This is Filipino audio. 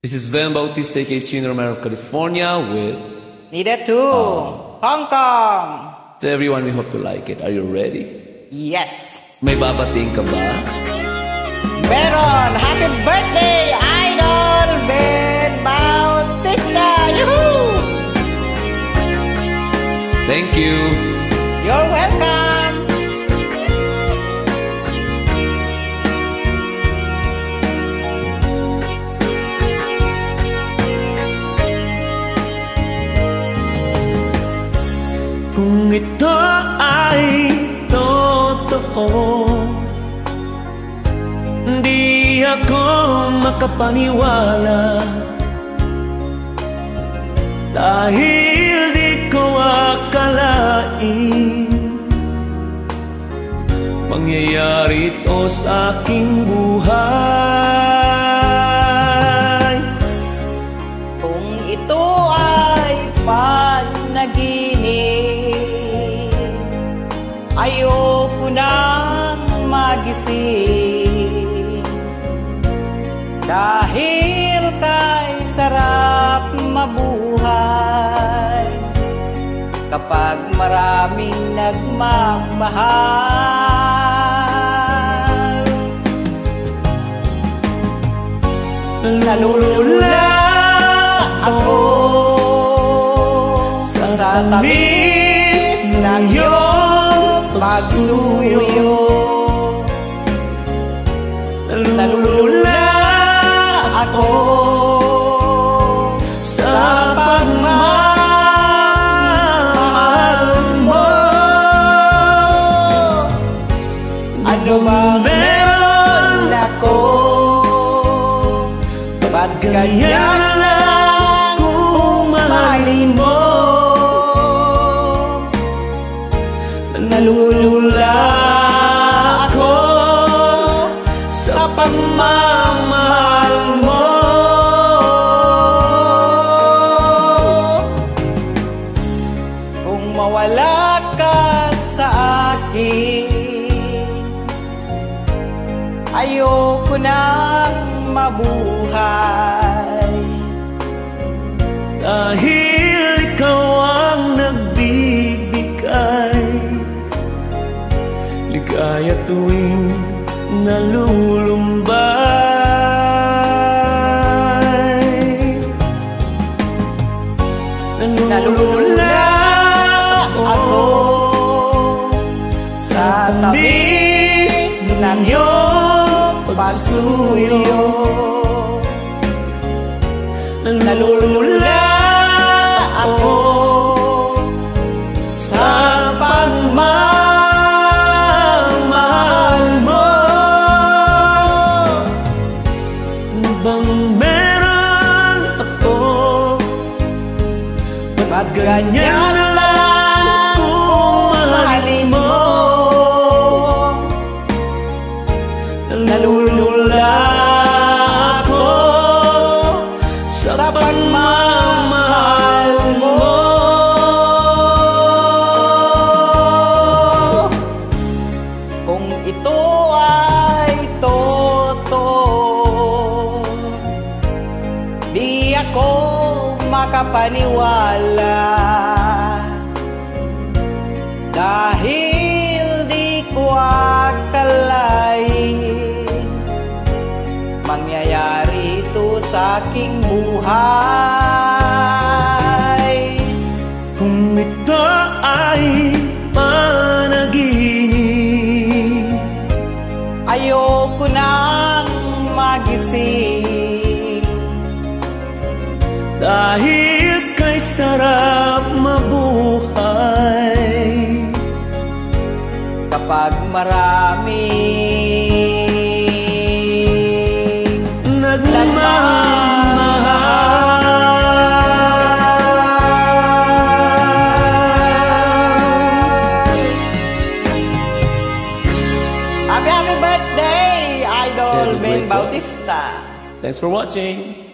This is Van Bautista, aka Chino Romero of California with Needed to oh. Hong Kong. to everyone. We hope you like it. Are you ready? Yes. May babating ka ba? Meron. Happy birthday, Idol Ben Bautista. Yoo-hoo! Thank you. Kung ito ay totoo Di ako makapaniwala. Dahil di ko akalain Mangyayari ito sa aking buhay. Kung ito ay panaginip Ayoko nang magising. Dahil kay sarap mabuhay Kapag maraming nagmamahal. Nalulula ako sa tamis ng iyong pagsuyo Nalulula ako sa pagmamahal mo. Ano ba meron ako? Ba't ganyan akin. Ayoko nang mabuhay. Dahil ikaw ang nagbibigay Ligaya tuwing pagsuyo Nalulula ako sa pagmamahal mo. Bang meron ako Ba't ganyan lang kung mahalin mo? Nalulula Ako makapaniwala. Dahil di ko akalain Mangyayari ito sa aking buhay. Kung ito ay panaginip Ayoko nang magising Dahil kay sarap mabuhay Kapag maraming Nagmamahal Happy birthday, Idol Ben. Bautista. Thanks for watching.